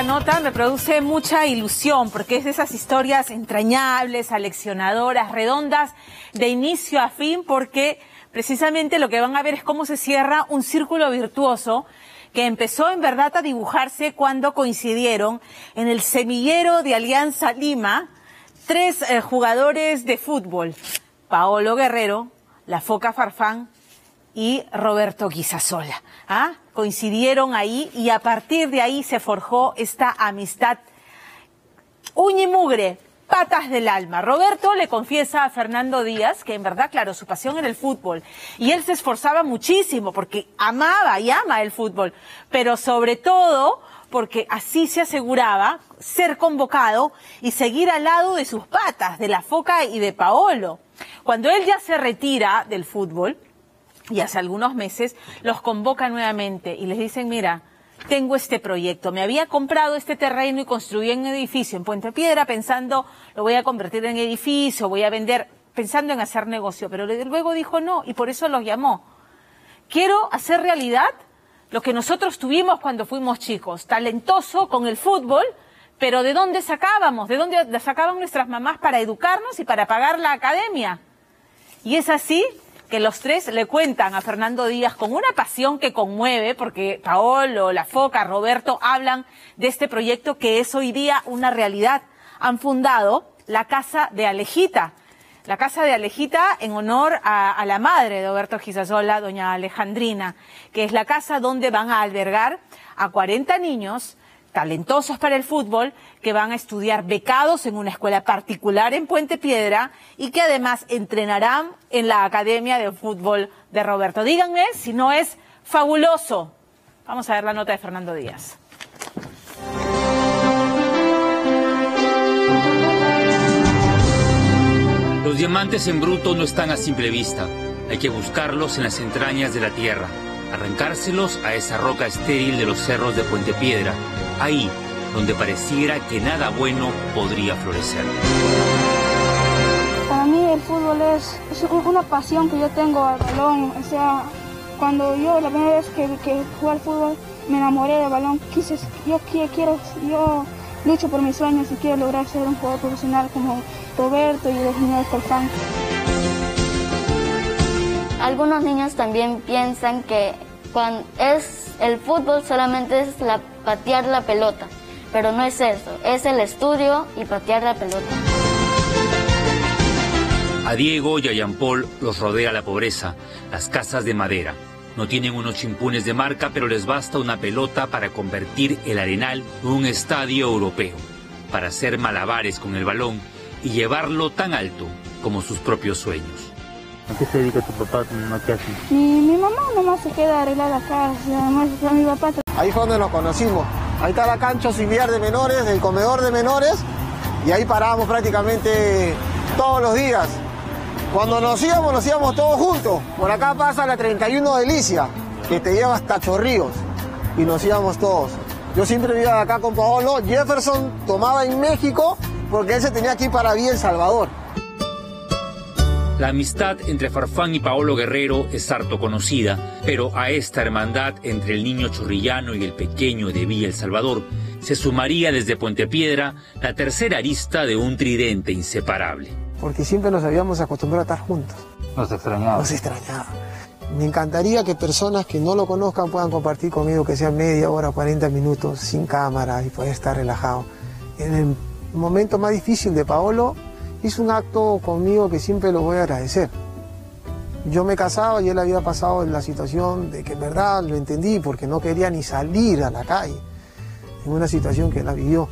esta nota me produce mucha ilusión porque es de esas historias entrañables, aleccionadoras, redondas, de inicio a fin, porque precisamente lo que van a ver es cómo se cierra un círculo virtuoso que empezó en verdad a dibujarse cuando coincidieron en el semillero de Alianza Lima tres eh, jugadores de fútbol, Paolo Guerrero, La Foca Farfán y Roberto Guisasola. ¿ah? Coincidieron ahí y a partir de ahí se forjó esta amistad uña y mugre, patas del alma. Roberto le confiesa a Fernando Díaz que en verdad, claro, su pasión era el fútbol. Y él se esforzaba muchísimo porque amaba y ama el fútbol. Pero sobre todo porque así se aseguraba ser convocado y seguir al lado de sus patas, de la Foca y de Paolo. Cuando él ya se retira del fútbol, y hace algunos meses, los convoca nuevamente y les dicen, mira, tengo este proyecto. Me había comprado este terreno y construí un edificio en Puente Piedra pensando, lo voy a convertir en edificio, voy a vender, pensando en hacer negocio. Pero luego dijo no y por eso los llamó. Quiero hacer realidad lo que nosotros tuvimos cuando fuimos chicos, talentoso con el fútbol, pero ¿de dónde sacábamos? ¿De dónde sacaban nuestras mamás para educarnos y para pagar la academia? Y es así que los tres le cuentan a Fernando Díaz con una pasión que conmueve, porque Paolo, La Foca, Roberto hablan de este proyecto que es hoy día una realidad. Han fundado la Casa de Alejita. La Casa de Alejita en honor a, la madre de Roberto Gisasola, doña Alejandrina, que es la casa donde van a albergar a 40 niños talentosos para el fútbol que van a estudiar becados en una escuela particular en Puente Piedra y que además entrenarán en la Academia de Fútbol de Roberto. Díganme si no es fabuloso. Vamos a ver la nota de Fernando Díaz. Los diamantes en bruto no están a simple vista. Hay que buscarlos en las entrañas de la tierra, arrancárselos a esa roca estéril de los cerros de Puente Piedra ahí donde pareciera que nada bueno podría florecer. Para mí el fútbol es, una pasión que yo tengo al balón. O sea, cuando yo la primera vez que, que jugué al fútbol me enamoré del balón. Quise, yo quiero, yo lucho por mis sueños y quiero lograr ser un jugador profesional como Roberto y el señor Colfán. Algunos niños también piensan que cuando es el fútbol solamente es la patear la pelota, pero no es eso, es el estudio y patear la pelota. A Diego y a Jean Paul los rodea la pobreza, las casas de madera. No tienen unos chimpunes de marca, pero les basta una pelota para convertir el arenal en un estadio europeo, para hacer malabares con el balón y llevarlo tan alto como sus propios sueños. ¿A qué se dedica tu papá, tu mamá, qué hace? Mi, mi mamá nomás se queda a arreglar la casa, además mi papá... Ahí fue donde nos conocimos. Ahí está la cancha auxiliar de menores, el comedor de menores, y ahí parábamos prácticamente todos los días. Cuando nos íbamos, nos íbamos todos juntos. Por acá pasa la 31 Delicia, que te lleva hasta Chorrillos, y nos íbamos todos. Yo siempre iba acá con Paolo. Jefferson tomaba en México porque él se tenía que ir para Vía El Salvador. La amistad entre Farfán y Paolo Guerrero es harto conocida, pero a esta hermandad entre el niño chorrillano y el pequeño de Villa El Salvador se sumaría desde Puente Piedra la tercera arista de un tridente inseparable. Porque siempre nos habíamos acostumbrado a estar juntos. Nos extrañaba. Nos extrañaba. Me encantaría que personas que no lo conozcan puedan compartir conmigo, que sea media hora, 40 minutos, sin cámara y poder estar relajado. En el momento más difícil de Paolo, hizo un acto conmigo que siempre lo voy a agradecer. Yo me casaba y él había pasado en la situación de que en verdad lo entendí porque no quería ni salir a la calle, en una situación que la vivió.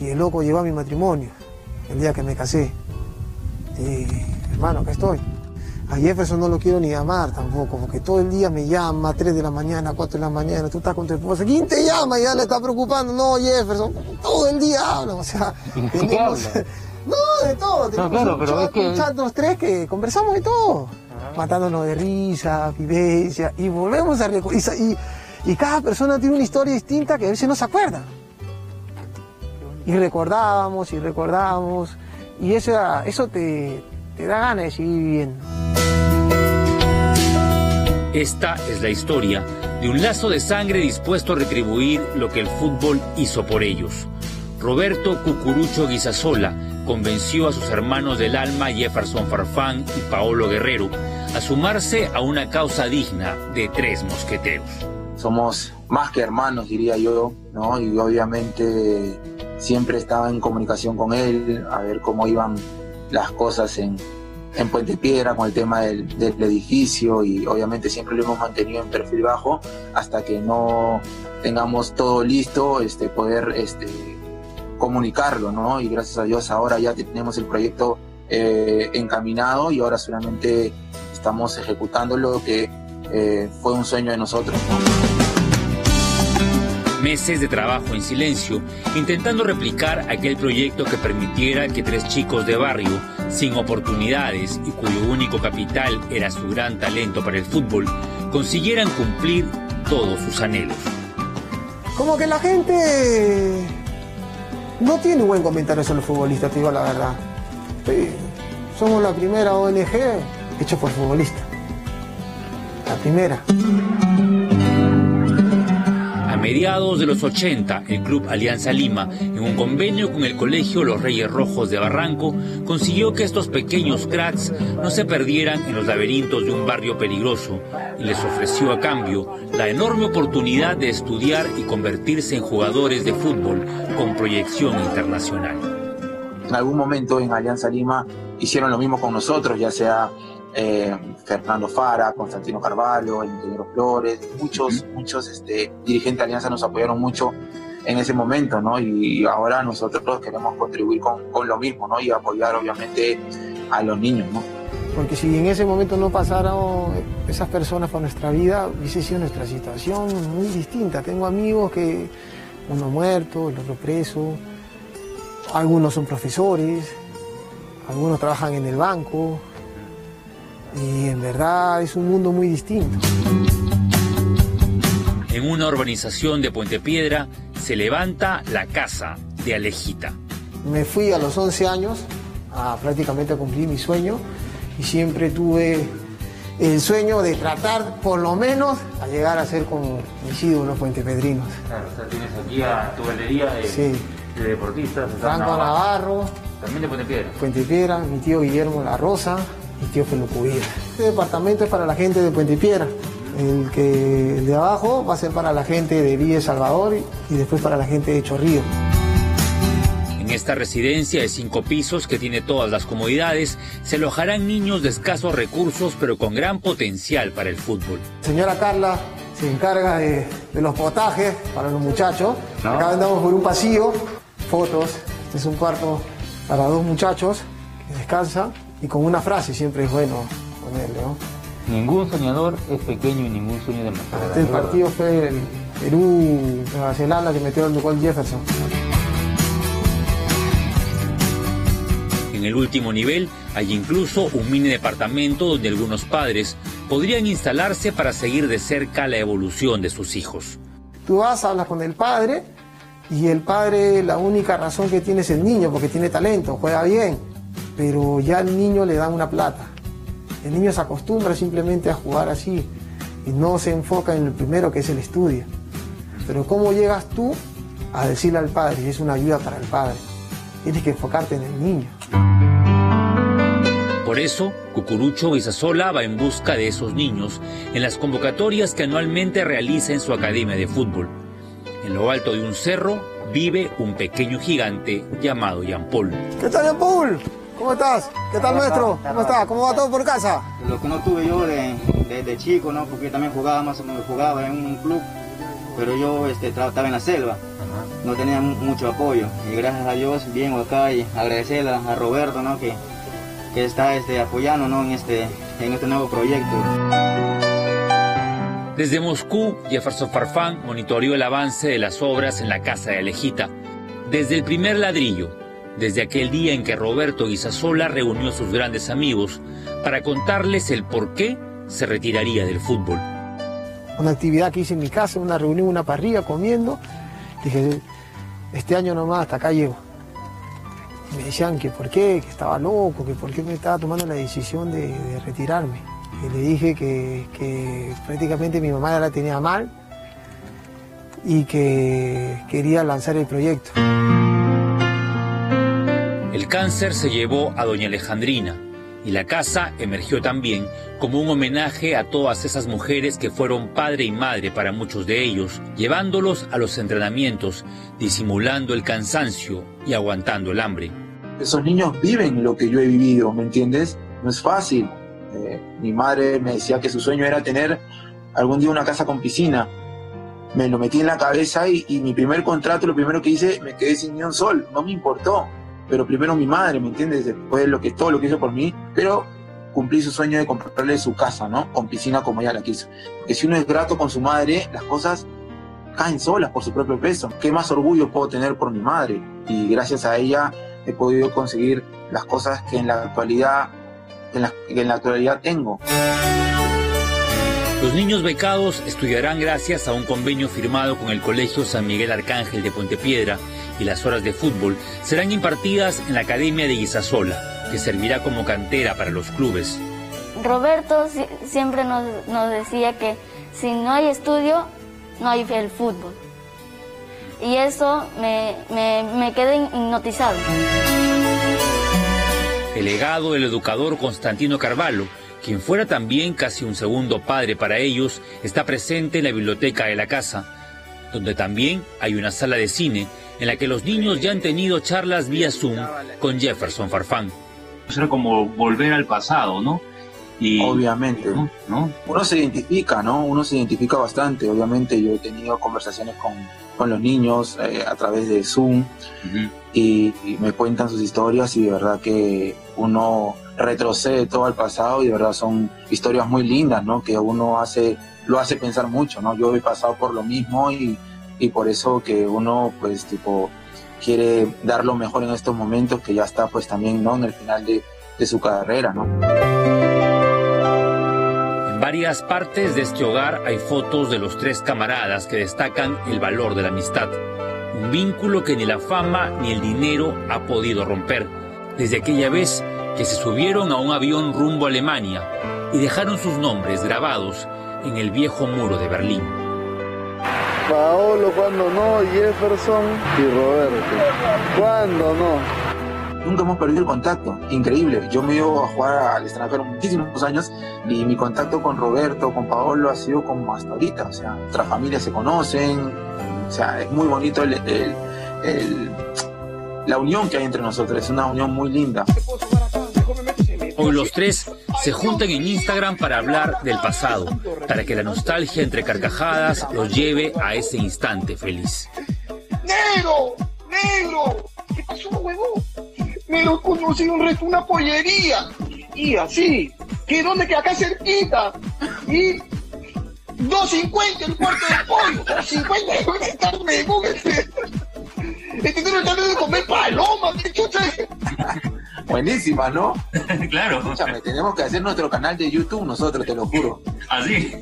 Y el loco llevó a mi matrimonio, el día que me casé. Y hermano, acá estoy. A Jefferson no lo quiero ni llamar tampoco, porque todo el día me llama a 3 de la mañana, 4 de la mañana, tú estás con tu esposa, ¿quién te llama? Y ya le está preocupando, no Jefferson, todo el día hablan, o sea, tenemos, no, de todo. No, claro, pero es que... los tres que conversamos de todo. Ah. Matándonos de risa, vivencia, y volvemos a recordar. Y, y, cada persona tiene una historia distinta que a veces no se acuerda. Y recordábamos y recordábamos. Y eso, eso te, te da ganas de seguir viviendo. Esta es la historia de un lazo de sangre dispuesto a retribuir lo que el fútbol hizo por ellos. Roberto Cucurucho Guisasola convenció a sus hermanos del alma Jefferson Farfán y Paolo Guerrero a sumarse a una causa digna de tres mosqueteros. Somos más que hermanos, diría yo, ¿no? Y obviamente siempre estaba en comunicación con él, a ver cómo iban las cosas en, en Puente Piedra con el tema del, del, edificio y obviamente siempre lo hemos mantenido en perfil bajo hasta que no tengamos todo listo, este, poder este, comunicarlo, ¿no? Y gracias a Dios ahora ya tenemos el proyecto eh, encaminado y ahora solamente estamos ejecutando lo que eh, fue un sueño de nosotros. Meses de trabajo en silencio, intentando replicar aquel proyecto que permitiera que tres chicos de barrio, sin oportunidades y cuyo único capital era su gran talento para el fútbol, consiguieran cumplir todos sus anhelos. Como que la gente no tiene buen comentario sobre los futbolistas, te digo la verdad. Sí, somos la primera ONG hecha por futbolistas. La primera. Mediados de los 80, el Club Alianza Lima, en un convenio con el Colegio Los Reyes Rojos de Barranco, consiguió que estos pequeños cracks no se perdieran en los laberintos de un barrio peligroso y les ofreció a cambio la enorme oportunidad de estudiar y convertirse en jugadores de fútbol con proyección internacional. En algún momento en Alianza Lima hicieron lo mismo con nosotros, ya sea eh, Fernando Fara, Constantino Carvalho, el ingeniero Flores, muchos, muchos este, dirigentes de Alianza nos apoyaron mucho en ese momento, ¿no? Y ahora nosotros queremos contribuir con, con lo mismo, ¿no? Y apoyar obviamente a los niños, ¿no? Porque si en ese momento no pasaran esas personas por nuestra vida, hubiese sido nuestra situación muy distinta. Tengo amigos que, uno muerto, el otro preso, algunos son profesores, algunos trabajan en el banco, y en verdad es un mundo muy distinto. En una urbanización de Puente Piedra se levanta la casa de Alejita. Me fui a los 11 años a prácticamente cumplir mi sueño y siempre tuve el sueño de tratar por lo menos a llegar a ser como mis ídolos puentepedrinos. Claro, o sea, tienes aquí a tu galería de, Sí. de deportistas. Franco Navarro, También de Puente Piedra. Puente Piedra, mi tío Guillermo La Rosa, tío. Este departamento es para la gente de Puente Piedra. El que el de abajo va a ser para la gente de Villa Salvador y, y después para la gente de Chorrillo. En esta residencia de cinco pisos que tiene todas las comodidades, se alojarán niños de escasos recursos pero con gran potencial para el fútbol. Señora Carla se encarga de, de los potajes para los muchachos. Acá andamos por un pasillo, fotos. Este es un cuarto para dos muchachos que descansan y con una frase siempre es bueno ponerle, ¿no? Ningún soñador es pequeño y ningún sueño demasiado. Este partido fue el Perú, Nueva Zelanda que metió el gol Jefferson. En el último nivel hay incluso un mini departamento donde algunos padres podrían instalarse para seguir de cerca la evolución de sus hijos. Tú vas, hablas con el padre y el padre la única razón que tiene es el niño porque tiene talento, juega bien, pero ya al niño le dan una plata. El niño se acostumbra simplemente a jugar así y no se enfoca en el primero que es el estudio. Pero ¿cómo llegas tú a decirle al padre? Es una ayuda para el padre. Tienes que enfocarte en el niño. Por eso, Cucurucho Guisasola va en busca de esos niños en las convocatorias que anualmente realiza en su academia de fútbol. En lo alto de un cerro vive un pequeño gigante llamado Jean Paul. ¿Qué tal, Jean Paul? ¿Cómo estás? ¿Qué tal, maestro? ¿Cómo está? ¿Cómo va todo por casa? Lo que no tuve yo de, de- de chico, ¿no? Porque también jugaba más o menos, jugaba en un club, pero yo este, estaba en la selva, no tenía mu- mucho apoyo. Y gracias a Dios vengo acá y agradecerle a, a Roberto, ¿no? Que, que está este, apoyando, ¿no? En este, en este nuevo proyecto. Desde Moscú, Jefferson Farfán monitoreó el avance de las obras en la casa de Alejita. Desde el primer ladrillo, desde aquel día en que Roberto Guisasola reunió a sus grandes amigos para contarles el por qué se retiraría del fútbol. Una actividad que hice en mi casa, una reunión, una parrilla, comiendo. Dije, este año nomás hasta acá llego. Y me decían que por qué, que estaba loco, que por qué me estaba tomando la decisión de, retirarme. le dije que, que prácticamente mi mamá la tenía mal y que quería lanzar el proyecto. El cáncer se llevó a doña Alejandrina y la casa emergió también como un homenaje a todas esas mujeres que fueron padre y madre para muchos de ellos, llevándolos a los entrenamientos, disimulando el cansancio y aguantando el hambre. Esos niños viven lo que yo he vivido, ¿me entiendes? No es fácil. Eh, mi madre me decía que su sueño era tener algún día una casa con piscina. Me lo metí en la cabeza y, y mi primer contrato, lo primero que hice, me quedé sin ni un sol. No me importó pero primero mi madre, ¿me entiendes? Después lo que, todo lo que hizo por mí, pero cumplí su sueño de comprarle su casa, ¿no? Con piscina como ella la quiso. Porque si uno es grato con su madre, las cosas caen solas por su propio peso. ¿Qué más orgullo puedo tener por mi madre? Y gracias a ella he podido conseguir las cosas que en la actualidad, que en la actualidad tengo. Los niños becados estudiarán gracias a un convenio firmado con el Colegio San Miguel Arcángel de Pontepiedra y las horas de fútbol serán impartidas en la Academia de Guisasola, que servirá como cantera para los clubes. Roberto siempre nos, nos decía que si no hay estudio, no hay el fútbol. Y eso me, me, me quedé hipnotizado. El legado del educador Constantino Carvalho, quien fuera también casi un segundo padre para ellos, está presente en la biblioteca de la casa, donde también hay una sala de cine en la que los niños ya han tenido charlas vía Zoom con Jefferson Farfán. Era como volver al pasado, ¿no? Y, obviamente. ¿no? Uno se identifica, ¿no? Uno se identifica bastante. Obviamente yo he tenido conversaciones con, con los niños eh, a través de Zoom y, y, me cuentan sus historias y de verdad que uno retrocede todo al pasado y de verdad son historias muy lindas, ¿no? Que uno hace, lo hace pensar mucho, ¿no? Yo he pasado por lo mismo y y por eso que uno pues tipo quiere dar lo mejor en estos momentos que ya está pues también no en el final de, de su carrera no en varias partes de este hogar hay fotos de los tres camaradas que destacan el valor de la amistad. Un vínculo que ni la fama ni el dinero ha podido romper. Desde aquella vez que se subieron a un avión rumbo a Alemania y dejaron sus nombres grabados en el viejo muro de Berlín. Paolo cuando no, Jefferson y Roberto. Cuando no. Nunca hemos perdido el contacto, increíble. Yo me iba a jugar al extranjero muchísimos años y mi contacto con Roberto, con Paolo ha sido como hasta ahorita. O sea, nuestras familias se conocen, o sea, es muy bonito el, el, el, la unión que hay entre nosotros, es una unión muy linda. Hoy los tres se juntan en Instagram para hablar del pasado, para que la nostalgia entre carcajadas los lleve a ese instante feliz. ¡Negro! ¡Negro! ¿Qué pasó, huevón? Negro, conocí un resto, una pollería. Y así, que dónde que acá cerquita. Y 2.50 el cuarto de pollo. 2.50 debe estar huevón este. Este debe estar de comer paloma, ¿qué chucha? Buenísima, ¿no? claro. Escúchame, tenemos que hacer nuestro canal de YouTube nosotros, te lo juro. Así.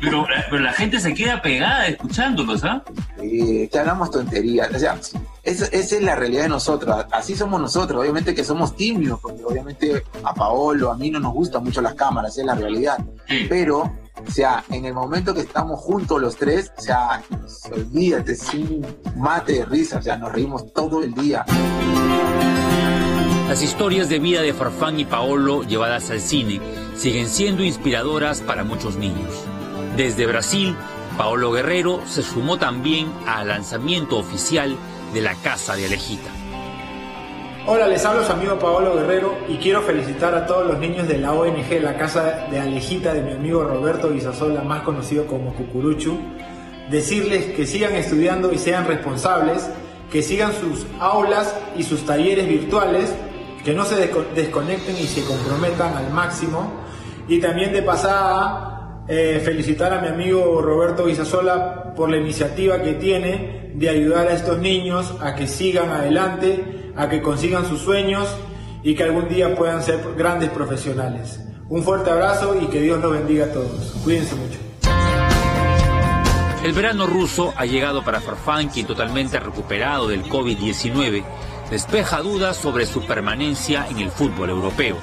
pero, pero la gente se queda pegada escuchándolos, ¿ah? Sí, que hablamos tonterías. O sea, esa, esa, es la realidad de nosotros. Así somos nosotros. Obviamente que somos tímidos, porque obviamente a Paolo, a mí no nos gustan mucho las cámaras, es la realidad. Sí. Pero o sea, en el momento que estamos juntos los tres, o sea, olvídate, es un mate de risa, o sea, nos reímos todo el día. Las historias de vida de Farfán y Paolo llevadas al cine siguen siendo inspiradoras para muchos niños. Desde Brasil, Paolo Guerrero se sumó también al lanzamiento oficial de la Casa de Alejita. Hola, les hablo su amigo Paolo Guerrero y quiero felicitar a todos los niños de la ONG La Casa de Alejita de mi amigo Roberto Guisasola, más conocido como Cucuruchu. Decirles que sigan estudiando y sean responsables, que sigan sus aulas y sus talleres virtuales que no se desconecten y se comprometan al máximo. Y también de pasada, eh, felicitar a mi amigo Roberto Guisasola por la iniciativa que tiene de ayudar a estos niños a que sigan adelante, a que consigan sus sueños y que algún día puedan ser grandes profesionales. Un fuerte abrazo y que Dios los bendiga a todos. Cuídense mucho. El verano ruso ha llegado para Farfán, quien totalmente recuperado del COVID-19 despeja dudas sobre su permanencia en el fútbol europeo.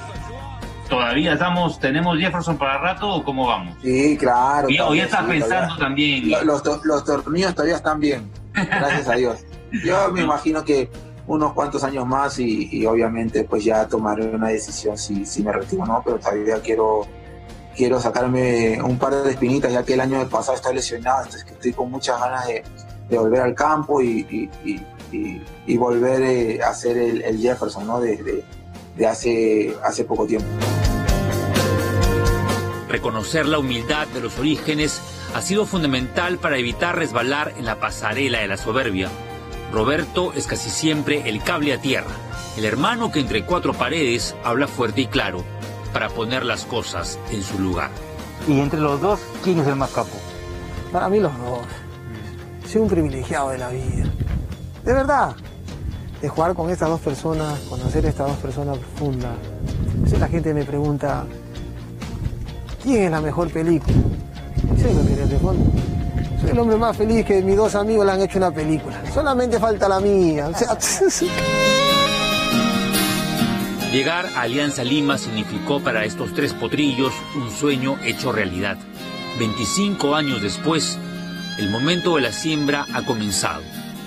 todavía estamos, tenemos Jefferson para rato o cómo vamos? Sí, claro. O ya todavía estás sí, pensando todavía. también. Lo- Los, los tornillos todavía están bien, gracias a Dios. Yo me imagino que unos cuantos años más y, y obviamente pues ya tomaré una decisión si, si me retiro o no, pero todavía quiero quiero sacarme un par de espinitas ya que el año pasado estoy lesionado, entonces que estoy con muchas ganas de, de volver al campo y, y- y- volver eh, a ser el, el Jefferson ¿no? de, de- de hace, hace poco tiempo. Reconocer la humildad de los orígenes ha sido fundamental para evitar resbalar en la pasarela de la soberbia. Roberto es casi siempre el cable a tierra, el hermano que entre cuatro paredes habla fuerte y claro para poner las cosas en su lugar. Y entre los dos, ¿quién es el más capo? Para mí los dos. Soy un privilegiado de la vida. De verdad. De jugar con estas dos personas, conocer a estas dos personas profundas. Veces la gente me pregunta, ¿quién es la mejor película? Soy lo que les respondo. Soy el hombre más feliz que mis dos amigos le han hecho una película. Solamente falta la mía. O sea, Llegar a Alianza Lima significó para estos tres potrillos un sueño hecho realidad. 25 años después, el momento de la siembra ha comenzado.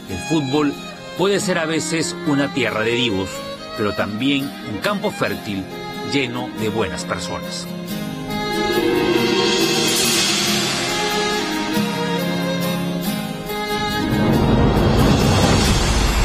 El fútbol puede ser a veces una tierra de divos, pero también un campo fértil lleno de buenas personas.